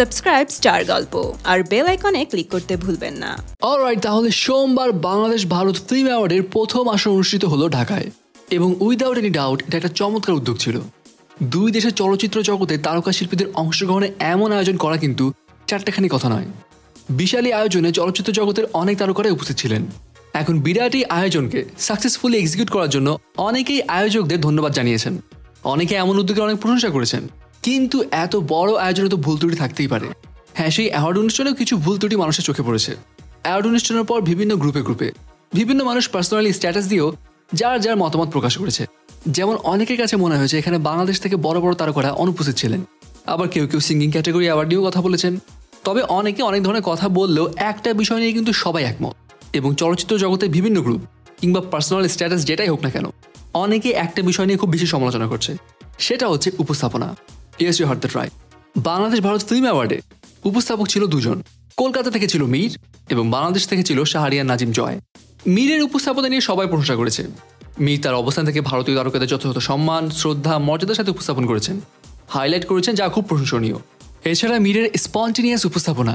Subscribe star গল্প আর bell আইকনে click করতে ভুলবেন না। অলরাইট তাহলে সোমবার বাংলাদেশ ভারত ফিল্ম অ্যাওয়ার্ডের প্রথম আসর অনুষ্ঠিত হলো ঢাকায়। এবং উইদাউট এনি ডাউট এটা একটা চমৎকার উদ্যোগ ছিল। দুই দেশের চলচ্চিত্র জগতে তারকা শিল্পীদের অংশগ্রহণে এমন আয়োজন করা কিন্তু চারটেখানি কথা নয়। বিশালী আয়োজনে চলচ্চিত্র জগতের অনেক তারকারাই উপস্থিত ছিলেন। এখন বিরাট এই আয়োজনকে সাকসেসফুলি এক্সিকিউট করার জন্য অনেকেই আয়োজকদের ধন্যবাদ জানিয়েছেন। অনেকে এমন উদ্যোগের অনেক প্রশংসা করেছেন। কিন্তু এত বড় আয়োজনে তো ভুল ত্রুটি থাকতেই পারে। হ্যাঁ সেই অ্যাওয়ার্ড অনুষ্ঠানেও কিছু ভুল ত্রুটি মানুষের চোখে পড়েছে। অ্যাওয়ার্ড অনুষ্ঠানের পর বিভিন্ন গ্রুপে গ্রুপে বিভিন্ন মানুষ পার্সোনালি স্ট্যাটাস দিয়েও যার যার মতামত প্রকাশ করেছে। যেমন অনেকের কাছে মনে হয়েছে এখানে বাংলাদেশ থেকে বড় বড় তারকারা অনুপস্থিত ছিলেন। আবার কেউ কেউ সিঙ্গিং ক্যাটাগরি অ্যাওয়ার্ড নিয়েও কথা বলেছেন। তবে অনেকে অনেক ধরনের কথা বললেও একটা বিষয় নিয়ে কিন্তু সবাই একমত এবং চলচ্চিত্র জগতে বিভিন্ন গ্রুপ কিংবা পার্সোনাল স্ট্যাটাস যেটাই হোক না কেন, অনেকে একটা বিষয় নিয়ে খুব বেশি সমালোচনা করছে। সেটা হচ্ছে উপস্থাপনা। Yes you heard the try Bangladesh Bharat film অ্যাওয়ার্ডে উপস্থাপক ছিল দুজন। কলকাতা থেকে ছিল মীর এবং বাংলাদেশ থেকে ছিল শাহরিয়ার নাজিম জয়। মীরের উপস্থাপনা নিয়ে সবাই প্রশংসা করেছে। মীর তার অবস্থান থেকে ভারতীয় তারকাদের যথাযথ সম্মান, শ্রদ্ধা, মর্যাদার সাথে উপস্থাপন করেছেন। হাইলাইট করেছেন যা খুব প্রশংসনীয়। এছাড়া মীরের স্পন্টিনিয়াস উপস্থাপনা,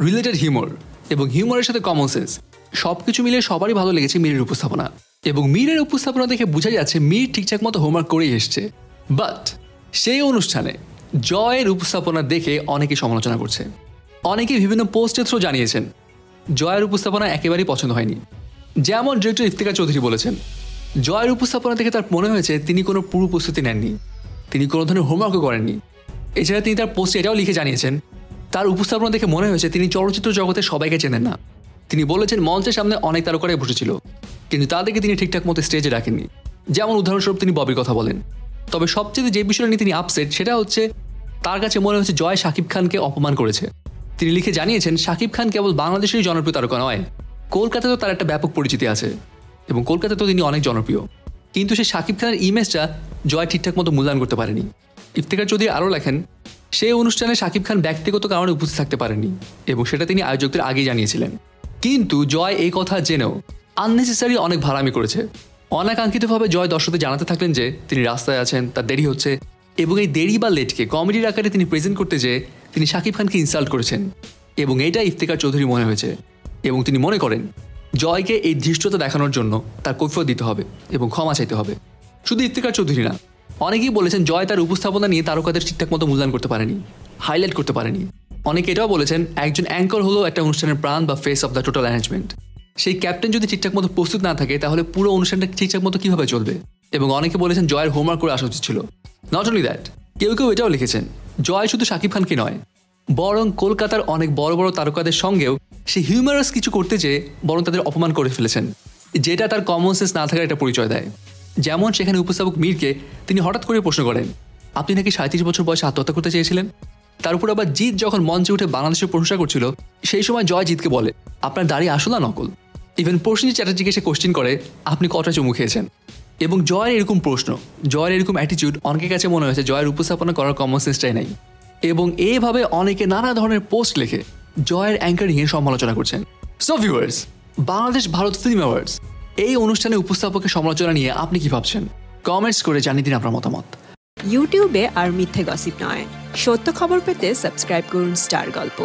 রিলেটেড হিউমর এবং হিউমরের সাথে কমন সেন্স সব কিছু মিলিয়ে সবারই ভালো লেগেছে মীরের উপস্থাপনা। এবং মীরের উপস্থাপনা দেখে বোঝা যাচ্ছে মীর ঠিকঠাক মতো হোমওয়ার্ক করেই এসছে। বাট সেই অনুষ্ঠানে জয়ের উপস্থাপনা দেখে অনেকে সমালোচনা করছে। অনেকে বিভিন্ন পোস্টের থ্রু জানিয়েছেন, জয়ের উপস্থাপনা একেবারেই পছন্দ হয়নি। যেমন ডিরেক্টর ইফতিকার চৌধুরী বলেছেন, জয়ের উপস্থাপনা দেখে তার মনে হয়েছে তিনি কোনো পূর্ব প্রস্তুতি নেননি, তিনি কোনো ধরনের হোমওয়ার্কও করেননি। এছাড়া তিনি তার পোস্টে এটাও লিখে জানিয়েছেন, তার উপস্থাপনা দেখে মনে হয়েছে তিনি চলচ্চিত্র জগতে সবাইকে চেনেন না। তিনি বলেছেন মঞ্চের সামনে অনেক তারকারাই বসেছিল, কিন্তু তাদেরকে তিনি ঠিকঠাক মতো স্টেজে রাখেননি। যেমন উদাহরণস্বরূপ তিনি ববির কথা বলেন তবে সবচেয়ে যে বিষয়টা নিয়ে তিনি আপসেট সেটা হচ্ছে তার কাছে মনে হচ্ছে জয় শাকিব খানকে অপমান করেছে। তিনি লিখে জানিয়েছেন, শাকিব খান কেবল বাংলাদেশেরই জনপ্রিয় তারকা নয়, কলকাতাতেও তার একটা ব্যাপক পরিচিতি আছে এবং কলকাতাতেও তিনি অনেক জনপ্রিয়। কিন্তু সে শাকিব খানের ইমেজটা জয় ঠিকঠাক মতো মূল্যায়ন করতে পারেনি। ইফতেখার যদি আরও লেখেন, সেই অনুষ্ঠানে শাকিব খান ব্যক্তিগত কারণে উপস্থিত থাকতে পারেননি এবং সেটা তিনি আয়োজকদের আগেই জানিয়েছিলেন। কিন্তু জয় এই কথা জেনেও আননেসেসারি অনেক ভাড়ামি করেছে। অনাকাঙ্ক্ষিতভাবে জয় দর্শকদের জানাতে থাকলেন যে, তিনি রাস্তায় আছেন, তার দেরি হচ্ছে এবং এই দেরি বা লেটকে কমেডির আকারে তিনি প্রেজেন্ট করতে যেয়ে তিনি শাকিব খানকে ইনসাল্ট করেছেন এবং এটা ইফতেকার চৌধুরী মনে হয়েছে এবং তিনি মনে করেন, জয়কে এই ধৃষ্টতা দেখানোর জন্য তার কৈফিয়ত দিতে হবে এবং ক্ষমা চাইতে হবে। শুধু ইফতেকার চৌধুরী না, অনেকেই বলেছেন জয় তার উপস্থাপনা নিয়ে তারকাদের ঠিকঠাক মতো মূল্যায়ন করতে পারেনি হাইলাইট করতে পারেনি। অনেকে এটাও বলেছেন, একজন অ্যাঙ্কর হলো একটা অনুষ্ঠানের প্রাণ বা face of the total arrangement সেই ক্যাপ্টেন যদি ঠিকঠাক মতো প্রস্তুত না থাকে, তাহলে পুরো অনুষ্ঠানটা ঠিকঠাক মতো কীভাবে চলবে? এবং অনেকে বলেছেন জয়ের হোমওয়ার্ক করে আসা উচিত ছিল নট অনলি দ্যাট কেউ কেউ এটাও লিখেছেন, জয় শুধু শাকিব খানকে নয়, বরং কলকাতার অনেক বড় বড় তারকাদের সঙ্গেও সে হিউমারাস কিছু করতে চেয়ে বরং তাদের অপমান করে ফেলেছেন, যেটা তার কমন সেন্স না থাকার একটা পরিচয় দেয়। যেমন সেখানে উপস্থাপক মীরকে তিনি হঠাৎ করে প্রশ্ন করেন, আপনি নাকি সাঁত্রিশ বছর বয়সে আত্মহত্যা করতে চেয়েছিলেন? তার উপর আবার জিৎ যখন মঞ্চে উঠে বাংলাদেশের প্রশংসা করছিল, সেই সময় জয় জিৎকে বলে, আপনার দাড়ি আসলা নকল? ইভেন প্রশ্নী চ্যাটার্জিকে সে কোশ্চিন করে, আপনি কটা চুমু খেয়েছেন? এবং জয়ের এরকম প্রশ্ন, জয়ের এরকম অ্যাটিটিউড অনেকের কাছে মনে হয়েছে, জয়ের উপস্থাপনা করার কমন সেন্সটাই নাই। এবং এইভাবে অনেকে নানা ধরনের পোস্ট লিখে জয়ের অ্যাঙ্কারিংয়ের সমালোচনা করছেন। So viewers Bangladesh Bharat film awards এই অনুষ্ঠানে উপস্থাপকের সমালোচনা নিয়ে আপনি কি ভাবছেন? কমেন্টস করে জানিয়ে দিন আপনার মতামত। ইউটিউবে আর মিথ্যে গসিপ নয়। সত্য খবর পেতে সাবস্ক্রাইব করুন স্টার গল্প